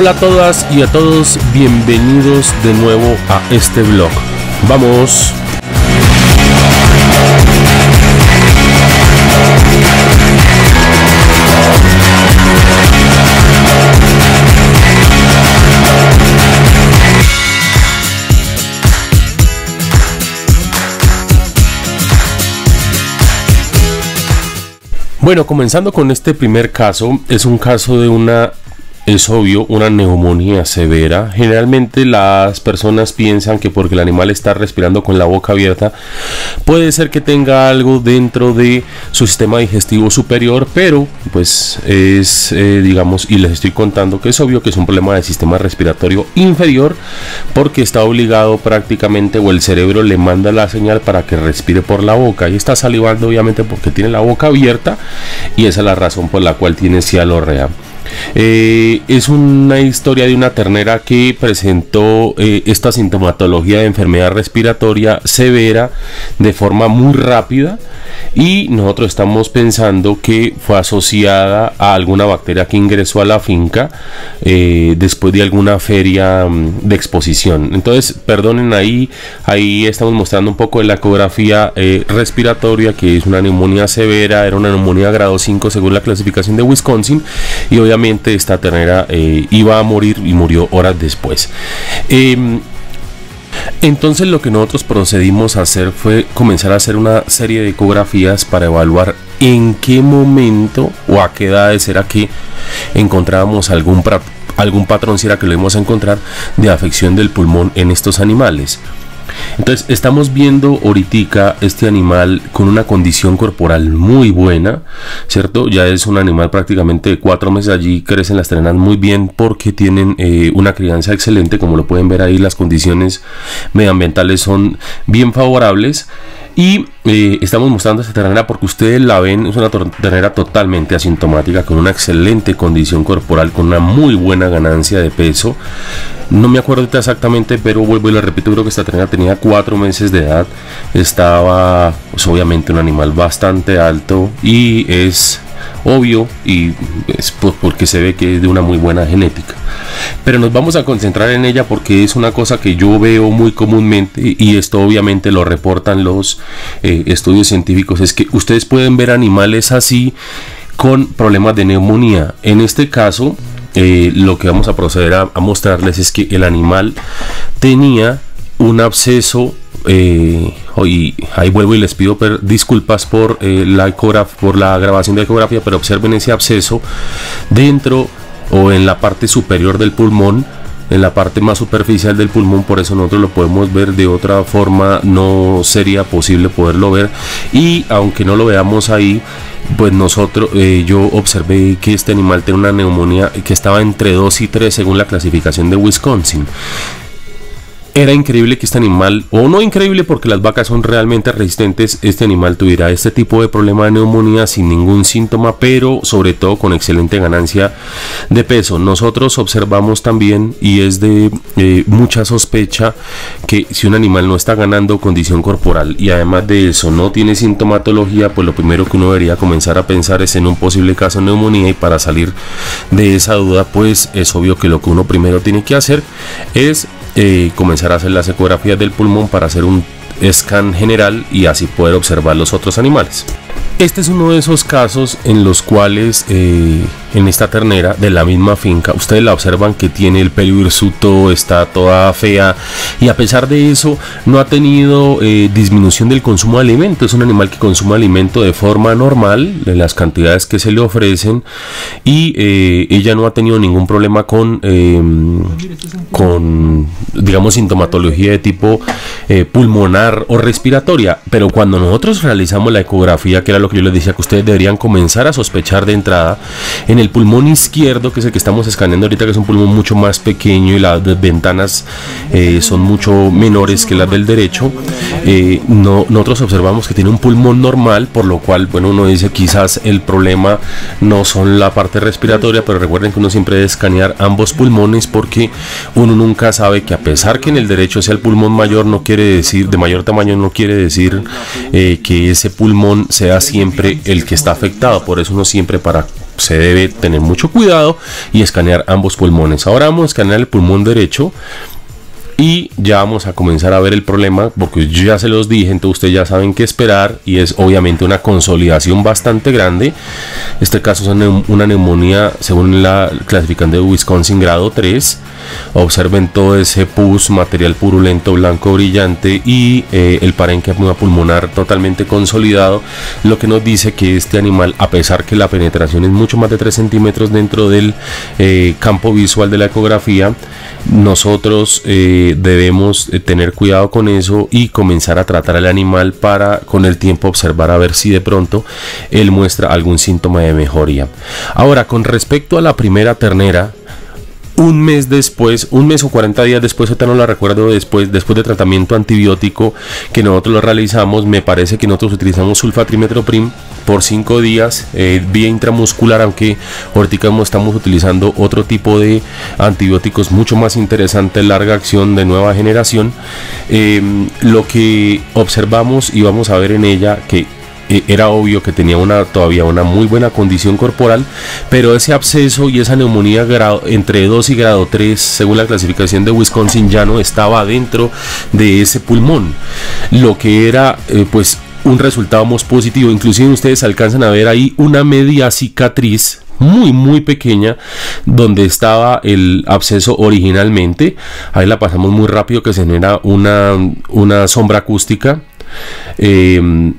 Hola a todas y a todos, bienvenidos de nuevo a este vlog. Vamos. Bueno, comenzando con este primer caso, es un caso de una es obvio una neumonía severa. Generalmente las personas piensan que porque el animal está respirando con la boca abierta, puede ser que tenga algo dentro de su sistema digestivo superior, pero pues es, eh, digamos, y les estoy contando que es obvio que es un problema del sistema respiratorio inferior, porque está obligado prácticamente o el cerebro le manda la señal para que respire por la boca y está salivando obviamente porque tiene la boca abierta y esa es la razón por la cual tiene cialorrea. Eh, es una historia de una ternera que presentó eh, esta sintomatología de enfermedad respiratoria severa de forma muy rápida y nosotros estamos pensando que fue asociada a alguna bacteria que ingresó a la finca eh, después de alguna feria mm, de exposición. Entonces, perdonen ahí, ahí estamos mostrando un poco de la ecografía respiratoria que es una neumonía severa, era una neumonía grado 5 según la clasificación de Wisconsin y obviamente esta ternera eh, iba a morir y murió horas después. Em, entonces lo que nosotros procedimos a hacer fue comenzar a hacer una serie de ecografías para evaluar en qué momento o a qué edades era que encontrábamos algún, algún patrón, si era que lo íbamos a encontrar, de afección del pulmón en estos animales. Entonces estamos viendo ahorita este animal con una condición corporal muy buena, ¿cierto? Ya es un animal prácticamente de cuatro meses allí, crecen las trenas muy bien porque tienen eh, una crianza excelente, como lo pueden ver ahí, las condiciones medioambientales son bien favorables. Y eh, estamos mostrando esta ternera porque ustedes la ven, es una ternera totalmente asintomática, con una excelente condición corporal, con una muy buena ganancia de peso. No me acuerdo exactamente, pero vuelvo y le repito, creo que esta ternera tenía cuatro meses de edad. Estaba, pues, obviamente, un animal bastante alto y es obvio y es porque se ve que es de una muy buena genética. Pero nos vamos a concentrar en ella porque es una cosa que yo veo muy comúnmente y esto obviamente lo reportan los eh, estudios científicos, es que ustedes pueden ver animales así con problemas de neumonía. En este caso, eh, lo que vamos a proceder a, mostrarles es que el animal tenía un absceso eh, y ahí vuelvo y les pido disculpas por eh, la por la grabación de ecografía pero observen ese absceso dentro o en la parte superior del pulmón en la parte más superficial del pulmón, por eso nosotros lo podemos ver de otra forma, no sería posible poderlo ver. Y aunque no lo veamos ahí, pues nosotros, eh, yo observé que este animal tiene una neumonía que estaba entre 2 y 3 según la clasificación de Wisconsin era increíble que este animal, o no increíble porque las vacas son realmente resistentes, este animal tuviera este tipo de problema de neumonía sin ningún síntoma, pero sobre todo con excelente ganancia de peso. Nosotros observamos también, y es de eh, mucha sospecha, que si un animal no está ganando condición corporal y además de eso no tiene sintomatología, pues lo primero que uno debería comenzar a pensar es en un posible caso de neumonía y para salir de esa duda, pues es obvio que lo que uno primero tiene que hacer es eh, comenzar a hacer las ecografías del pulmón para hacer un scan general y así poder observar los otros animales. Este es uno de esos casos en los cuales eh, en esta ternera de la misma finca, ustedes la observan que tiene el pelo hirsuto, está toda fea y a pesar de eso no ha tenido eh, disminución del consumo de alimento. Es un animal que consume alimento de forma normal, de las cantidades que se le ofrecen y eh, ella no ha tenido ningún problema con, em, con digamos, sintomatología de tipo pulmonar o respiratoria. Pero cuando nosotros realizamos la ecografía, que era lo que yo les decía que ustedes deberían comenzar a sospechar de entrada, en el pulmón izquierdo, que es el que estamos escaneando ahorita, que es un pulmón mucho más pequeño y las ventanas eh, son mucho menores que las del derecho, eh, no, nosotros observamos que tiene un pulmón normal, por lo cual, bueno, uno dice quizás el problema no son la parte respiratoria, pero recuerden que uno siempre debe escanear ambos pulmones porque uno nunca sabe que a pesar que en el derecho sea el pulmón mayor, no quiere decir, de mayor tamaño, no quiere decir eh, que ese pulmón sea siempre el que está afectado, por eso uno siempre para se debe tener mucho cuidado y escanear ambos pulmones. Ahora vamos a escanear el pulmón derecho y ya vamos a comenzar a ver el problema porque yo ya se los dije, entonces ustedes ya saben qué esperar y es obviamente una consolidación bastante grande. Este caso es una neumonía según la clasificante de Wisconsin grado 3. Observen todo ese pus, material purulento, blanco brillante y eh, el parénquima pulmonar totalmente consolidado, lo que nos dice que este animal, a pesar que la penetración es mucho más de 3 centímetros dentro del eh, campo visual de la ecografía, nosotros eh, debemos eh, tener cuidado con eso y comenzar a tratar al animal para con el tiempo observar a ver si de pronto él muestra algún síntoma de mejoría. Ahora, con respecto a la primera ternera, un mes después, un mes o 40 días después, ahorita no lo recuerdo, después, después de tratamiento antibiótico que nosotros lo realizamos, me parece que nosotros utilizamos sulfatrimetroprim por 5 días eh, vía intramuscular, aunque ahorita estamos utilizando otro tipo de antibióticos mucho más interesante, larga acción de nueva generación. Em, lo que observamos y vamos a ver en ella que era obvio que tenía una, todavía una muy buena condición corporal, pero ese absceso y esa neumonía grado, entre 2 y grado 3, según la clasificación de Wisconsin, ya no estaba dentro de ese pulmón, lo que era eh, pues un resultado más positivo. Inclusive ustedes alcanzan a ver ahí una media cicatriz muy muy pequeña donde estaba el absceso originalmente ahí la pasamos muy rápido que se genera una, una sombra acústica eh,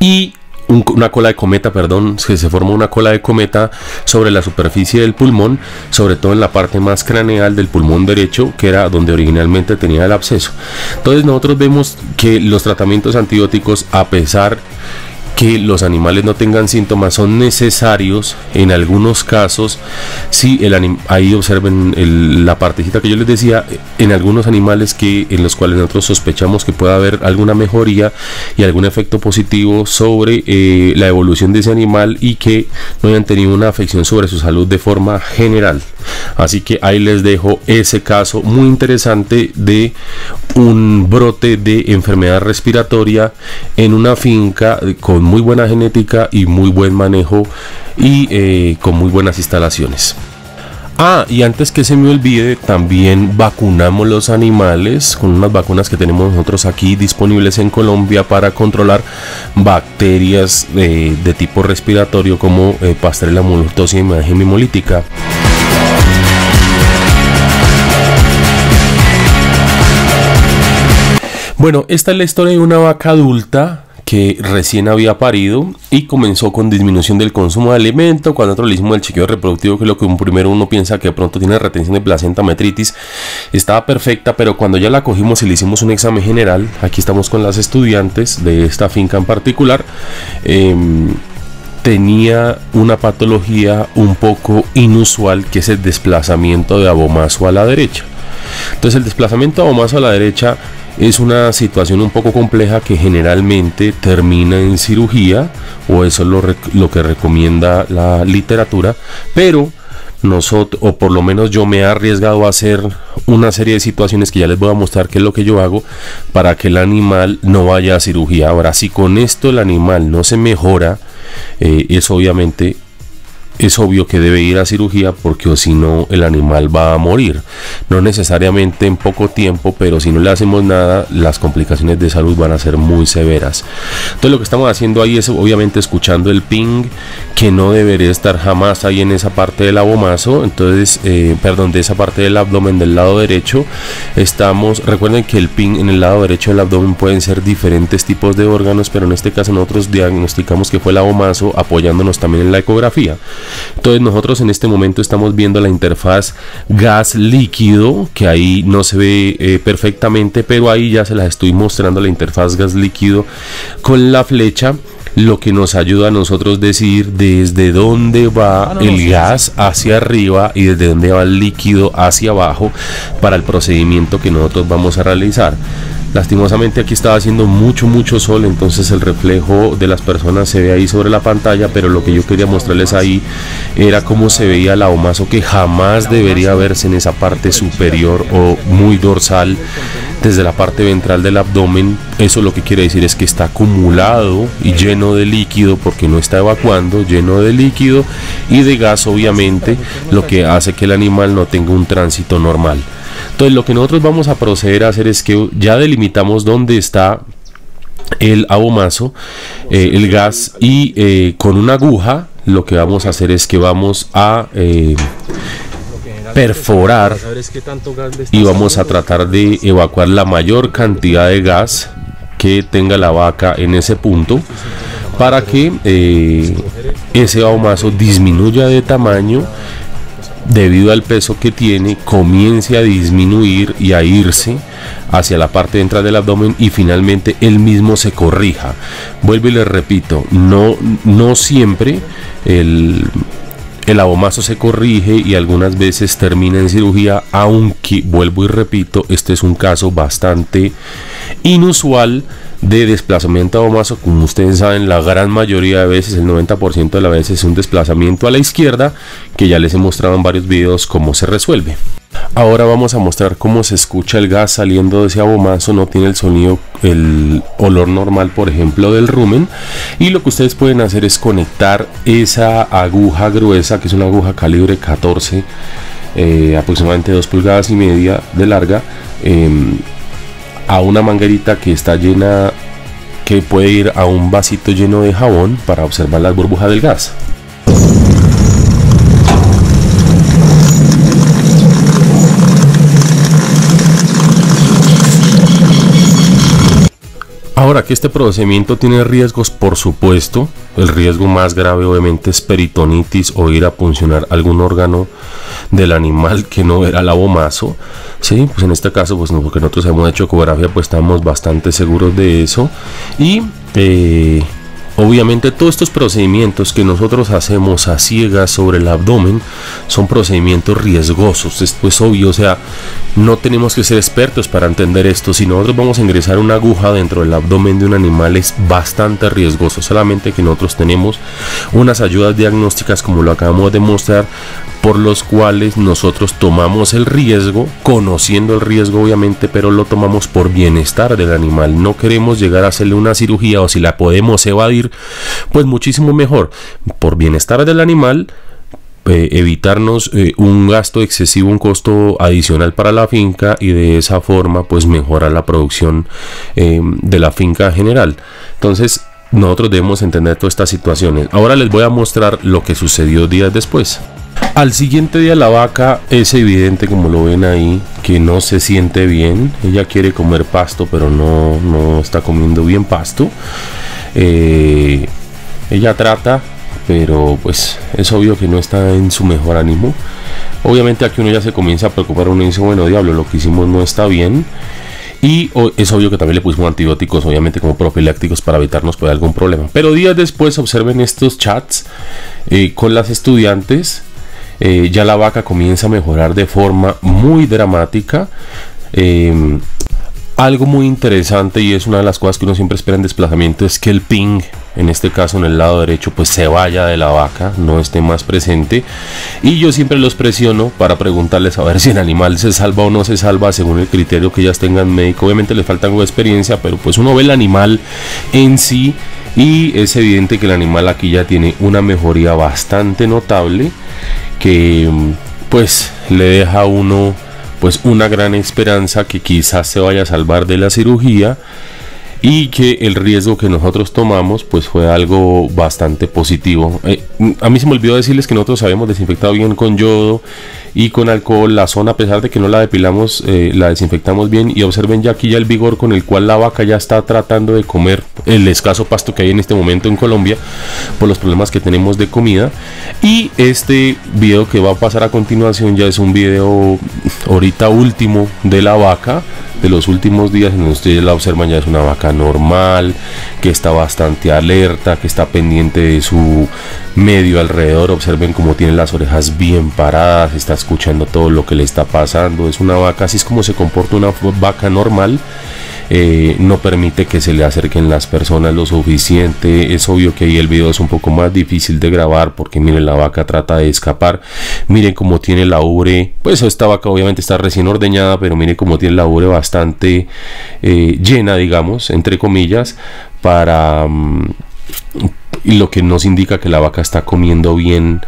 y una cola de cometa, perdón, se forma una cola de cometa sobre la superficie del pulmón, sobre todo en la parte más craneal del pulmón derecho, que era donde originalmente tenía el absceso. Entonces nosotros vemos que los tratamientos antibióticos, a pesar que los animales no tengan síntomas son necesarios en algunos casos. Si el ahí observen la partecita que yo les decía en algunos animales que en los cuales nosotros sospechamos que pueda haber alguna mejoría y algún efecto positivo sobre eh, la evolución de ese animal y que no hayan tenido una afección sobre su salud de forma general así que ahí les dejo ese caso muy interesante de un brote de enfermedad respiratoria en una finca con muy buena genética y muy buen manejo y eh, con muy buenas instalaciones. Ah, y antes que se me olvide, también vacunamos los animales con unas vacunas que tenemos nosotros aquí disponibles en Colombia para controlar bacterias de tipo respiratorio como eh, Pasteurella y hemimolítica. Bueno, esta es la historia de una vaca adulta que recién había parido y comenzó con disminución del consumo de alimento. Cuando nosotros le hicimos el chequeo reproductivo, que es lo que primero uno piensa que de pronto tiene retención de placenta metritis, estaba perfecta, pero cuando ya la cogimos y le hicimos un examen general, aquí estamos con las estudiantes de esta finca en particular, em, tenía una patología un poco inusual que es el desplazamiento de abomazo a la derecha. Entonces el desplazamiento de abomazo a la derecha es una situación un poco compleja que generalmente termina en cirugía o eso es lo, que recomienda la literatura, pero nosotros, o por lo menos yo me he arriesgado a hacer una serie de situaciones que ya les voy a mostrar qué es lo que yo hago para que el animal no vaya a cirugía. Ahora, si con esto el animal no se mejora, eh, es obviamente es obvio que debe ir a cirugía porque si no el animal va a morir. No necesariamente en poco tiempo, pero si no le hacemos nada, las complicaciones de salud van a ser muy severas. Entonces lo que estamos haciendo ahí es obviamente escuchando el ping que no debería estar jamás ahí en esa parte del abomazo. Entonces, eh, perdón, de esa parte del abdomen del lado derecho. Estamos, recuerden que el ping en el lado derecho del abdomen pueden ser diferentes tipos de órganos, pero en este caso nosotros diagnosticamos que fue el abomazo apoyándonos también en la ecografía. Entonces nosotros en este momento estamos viendo la interfaz gas líquido, que ahí no se ve eh, perfectamente, pero ahí ya se las estoy mostrando la interfaz gas líquido con la flecha lo que nos ayuda a nosotros decir desde dónde va ah, el gas hacia arriba y desde dónde va el líquido hacia abajo para el procedimiento que nosotros vamos a realizar. Lastimosamente aquí estaba haciendo mucho mucho sol entonces el reflejo de las personas se ve ahí sobre la pantalla pero lo que yo quería mostrarles ahí era cómo se veía el ahomazo que jamás debería verse en esa parte superior o muy dorsal desde la parte ventral del abdomen. Eso lo que quiere decir es que está acumulado y lleno de líquido porque no está evacuando lleno de líquido y de gas obviamente lo que hace que el animal no tenga un tránsito normal entonces lo que nosotros vamos a proceder a hacer es que ya delimitamos dónde está el abomazo, eh, el gas y eh, con una aguja lo que vamos a hacer es que vamos a eh, perforar y vamos a tratar de evacuar la mayor cantidad de gas que tenga la vaca en ese punto para que ese abomazo disminuya de tamaño debido al peso que tiene, comience a disminuir y a irse hacia la parte dentro del abdomen y finalmente él mismo se corrija. Vuelvo y le repito, no, no siempre el, el abomazo se corrige y algunas veces termina en cirugía, aunque vuelvo y repito, este es un caso bastante inusual de desplazamiento abomazo. Como ustedes saben, la gran mayoría de veces, el 90% de las veces, es un desplazamiento a la izquierda, que ya les he mostrado en varios videos cómo se resuelve. Ahora vamos a mostrar cómo se escucha el gas saliendo de ese abomazo, no tiene el sonido, el olor normal, por ejemplo, del rumen. Y lo que ustedes pueden hacer es conectar esa aguja gruesa, que es una aguja calibre 14, eh, aproximadamente 2 pulgadas y media de larga, em, a una manguerita que está llena, que puede ir a un vasito lleno de jabón para observar las burbujas del gas. Ahora que este procedimiento tiene riesgos, por supuesto, el riesgo más grave obviamente es peritonitis o ir a puncionar algún órgano del animal que no era el abomazo. Sí, pues en este caso, pues porque nosotros hemos hecho ecografía, pues estamos bastante seguros de eso. Y eh, Obviamente todos estos procedimientos que nosotros hacemos a ciegas sobre el abdomen son procedimientos riesgosos, es pues obvio, o sea, no tenemos que ser expertos para entender esto, si nosotros vamos a ingresar una aguja dentro del abdomen de un animal es bastante riesgoso, solamente que nosotros tenemos unas ayudas diagnósticas como lo acabamos de mostrar por los cuales nosotros tomamos el riesgo, conociendo el riesgo obviamente, pero lo tomamos por bienestar del animal. No queremos llegar a hacerle una cirugía o si la podemos evadir, pues muchísimo mejor. Por bienestar del animal, eh, evitarnos eh, un gasto excesivo, un costo adicional para la finca y de esa forma pues mejorar la producción eh, de la finca general. Entonces nosotros debemos entender todas estas situaciones. Ahora les voy a mostrar lo que sucedió días después. Al siguiente día la vaca es evidente, como lo ven ahí, que no se siente bien. Ella quiere comer pasto, pero no, no está comiendo bien pasto. Eh, ella trata, pero pues es obvio que no está en su mejor ánimo. Obviamente aquí uno ya se comienza a preocupar, uno dice, bueno, diablo, lo que hicimos no está bien. Y es obvio que también le pusimos antibióticos, obviamente como profilácticos para evitarnos pues, algún problema. Pero días después observen estos chats eh, con las estudiantes eh, ya la vaca comienza a mejorar de forma muy dramática. Algo muy interesante y es una de las cosas que uno siempre espera en desplazamiento es que el ping, en este caso en el lado derecho, pues se vaya de la vaca, no esté más presente. Y yo siempre los presiono para preguntarles a ver si el animal se salva o no se salva según el criterio que ellas tengan médico. Obviamente les falta experiencia, pero pues uno ve el animal en sí y es evidente que el animal aquí ya tiene una mejoría bastante notable que pues le deja a uno pues una gran esperanza que quizás se vaya a salvar de la cirugía y que el riesgo que nosotros tomamos pues fue algo bastante positivo. Eh, a mí se me olvidó decirles que nosotros habíamos desinfectado bien con yodo y con alcohol la zona a pesar de que no la depilamos eh, la desinfectamos bien. Y observen ya aquí ya el vigor con el cual la vaca ya está tratando de comer el escaso pasto que hay en este momento en Colombia por los problemas que tenemos de comida. Y este video que va a pasar a continuación ya es un video ahorita último de la vaca de los últimos días en ustedes la observan ya es una vaca normal, que está bastante alerta, que está pendiente de su medio alrededor, observen cómo tiene las orejas bien paradas, está escuchando todo lo que le está pasando, es una vaca, así es como se comporta una vaca normal eh, no permite que se le acerquen las personas lo suficiente. Es obvio que ahí el video es un poco más difícil de grabar porque miren la vaca trata de escapar. Miren cómo tiene la ubre. Pues esta vaca obviamente está recién ordeñada, pero miren cómo tiene la ubre bastante eh, llena, digamos, entre comillas, para... Mm, y lo que nos indica que la vaca está comiendo bien,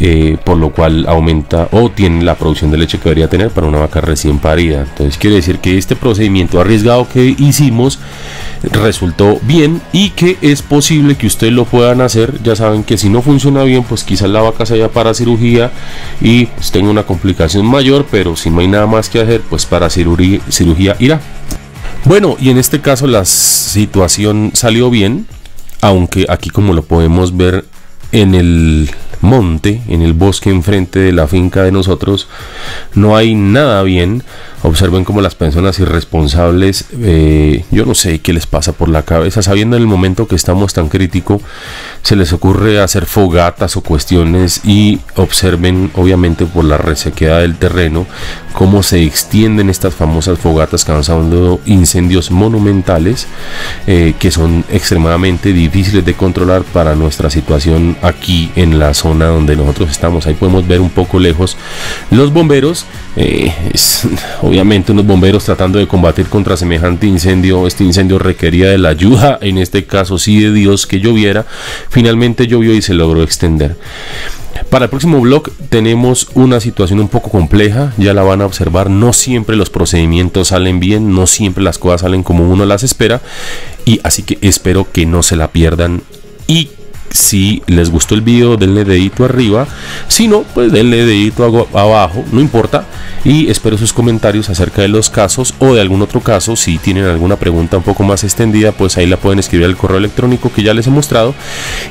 eh, por lo cual aumenta o tiene la producción de leche que debería tener para una vaca recién parida. Entonces quiere decir que este procedimiento arriesgado que hicimos resultó bien y que es posible que ustedes lo puedan hacer. Ya saben que si no funciona bien, pues quizás la vaca se vaya para cirugía y pues, tenga una complicación mayor, pero si no hay nada más que hacer, pues para cirugía, cirugía irá. Bueno, y en este caso la situación salió bien aunque aquí como lo podemos ver en el monte, en el bosque enfrente de la finca de nosotros, no hay nada bien. Observen como las personas irresponsables, eh, yo no sé qué les pasa por la cabeza, sabiendo en el momento que estamos tan crítico, se les ocurre hacer fogatas o cuestiones y observen obviamente por la resequedad del terreno cómo se extienden estas famosas fogatas causando incendios monumentales eh, que son extremadamente difíciles de controlar para nuestra situación aquí en la zona donde nosotros estamos. Ahí podemos ver un poco lejos los bomberos, eh, obviamente unos bomberos tratando de combatir contra semejante incendio. Este incendio requería de la ayuda, en este caso sí de Dios que lloviera. Finalmente llovió y se logró extender. Para el próximo blog tenemos una situación un poco compleja, ya la van a observar, no siempre los procedimientos salen bien, no siempre las cosas salen como uno las espera y así que espero que no se la pierdan y si les gustó el video, denle dedito arriba. Si no, pues denle dedito abajo, no importa. Y espero sus comentarios acerca de los casos o de algún otro caso. Si tienen alguna pregunta un poco más extendida, pues ahí la pueden escribir al correo electrónico que ya les he mostrado.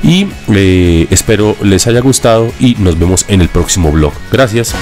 Y eh, espero les haya gustado y nos vemos en el próximo blog. Gracias.